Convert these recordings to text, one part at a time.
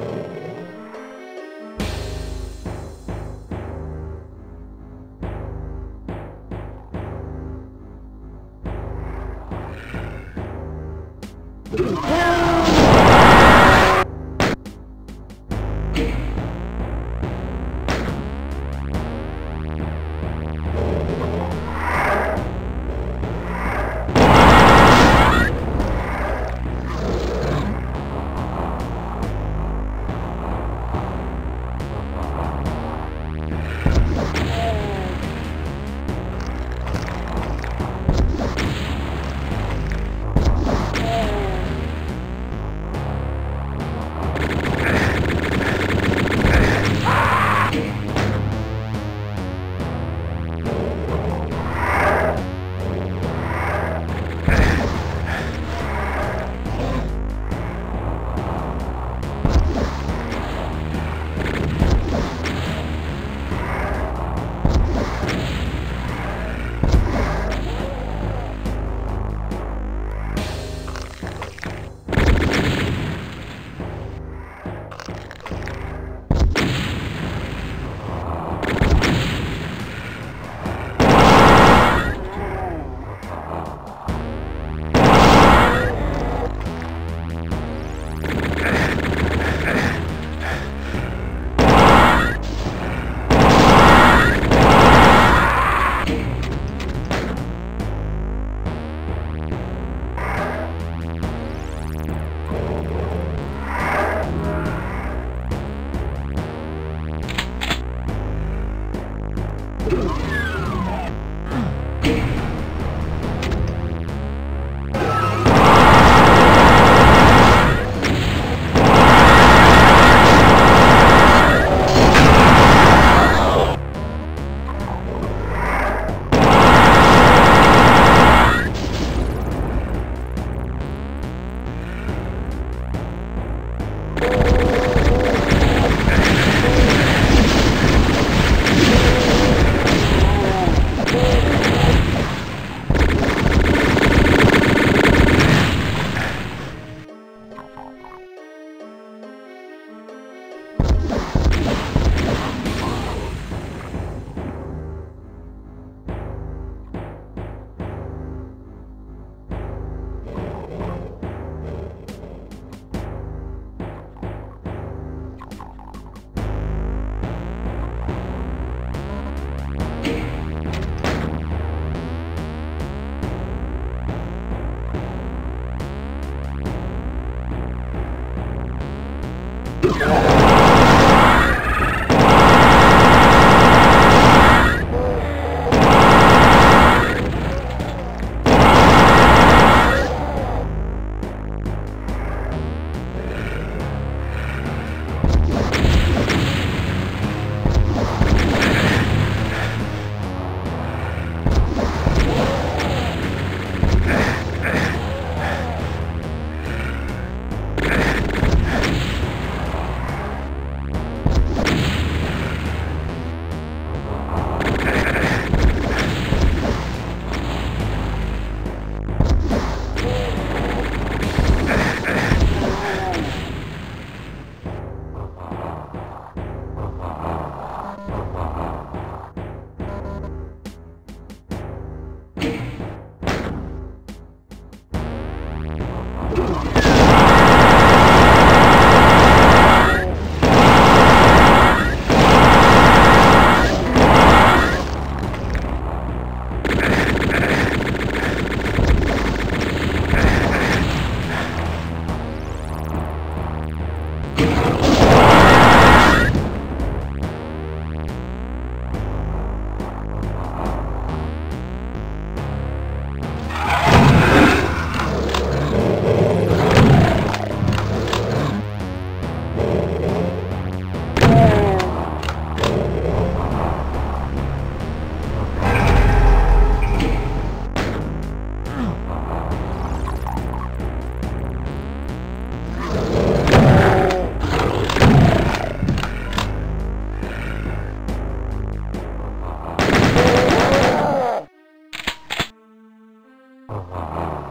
Oh! Oh, 啊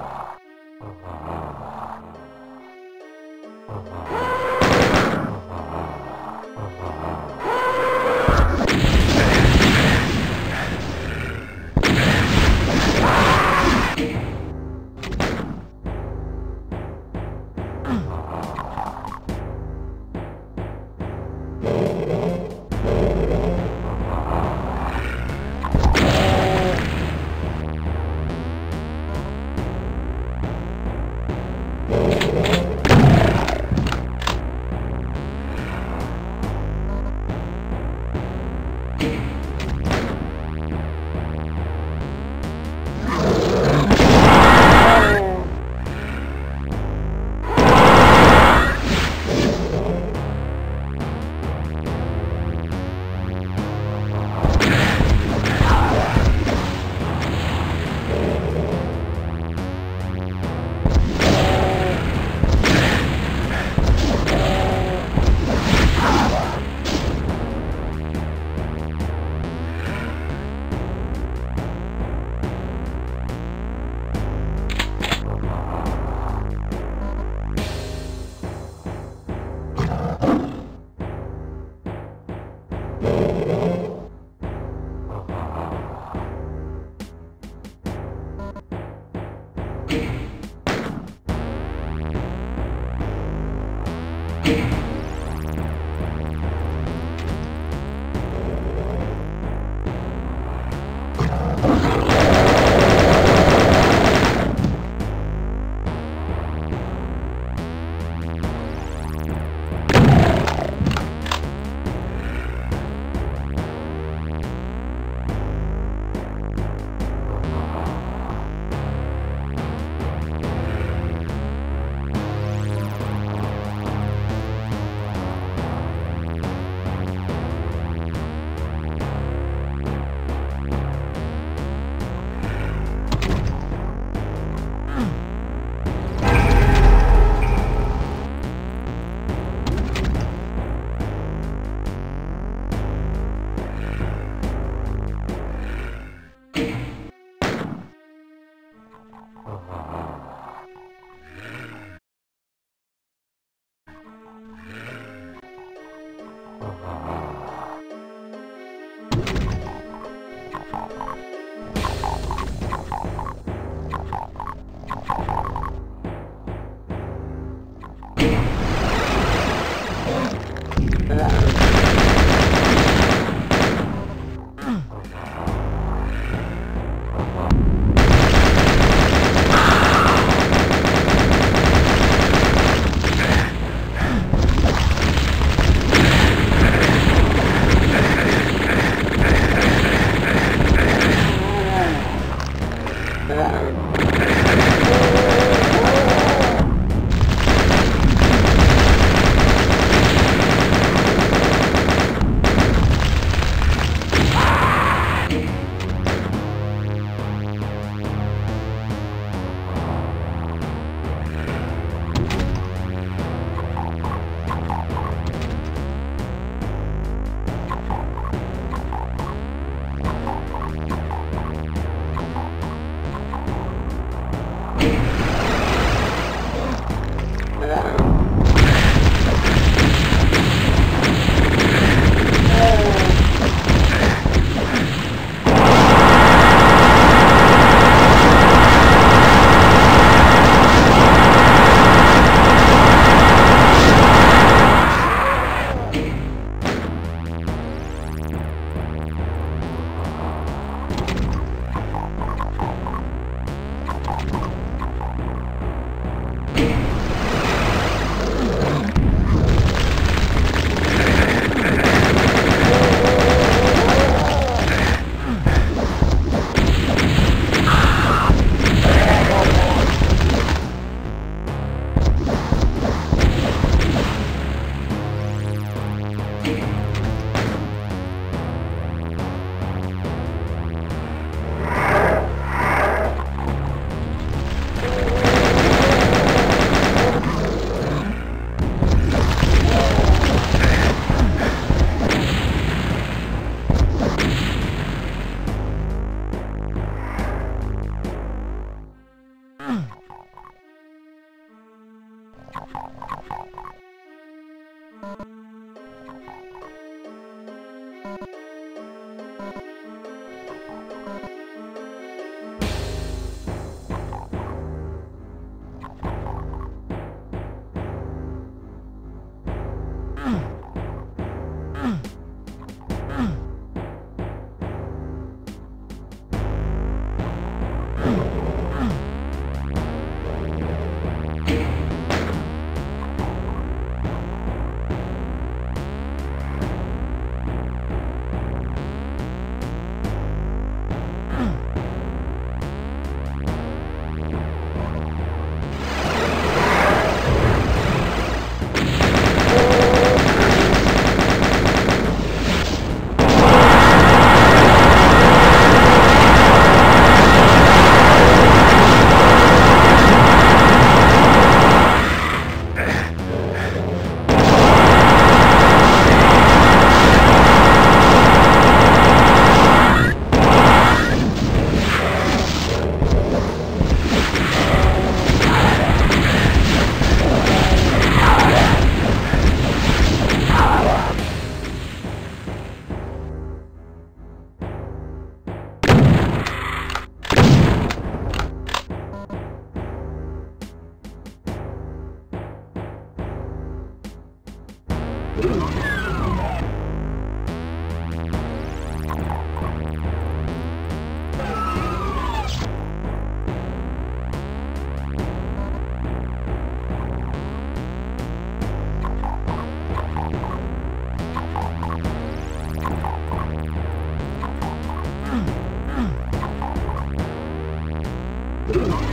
Ooh.